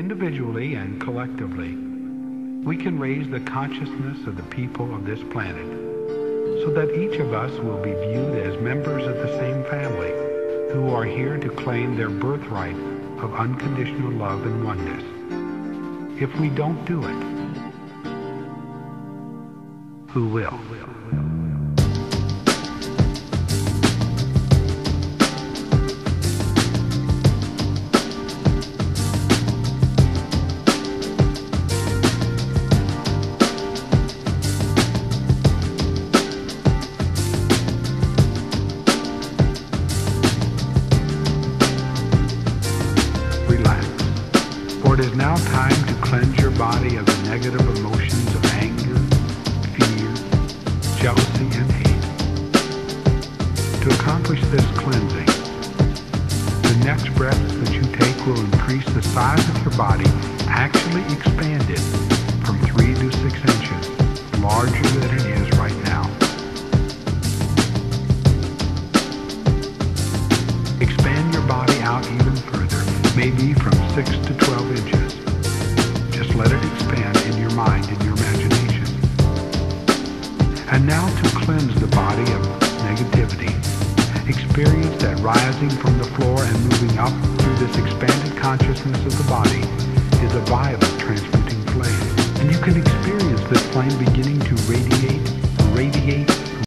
individually and collectively, we can raise the consciousness of the people of this planet so that each of us will be viewed as members of the same family who are here to claim their birthright of unconditional love and oneness. If we don't do it, who will? It is now time to cleanse your body of the negative emotions of anger, fear, jealousy, and hate. To accomplish this cleansing, the next breath that you take will increase the size of your body, actually expand from from 6 to 12 inches. Just let it expand in your mind and your imagination. And now to cleanse the body of negativity, experience that rising from the floor and moving up through this expanded consciousness of the body is a violet transmuting flame. And you can experience this flame beginning to radiate, radiate,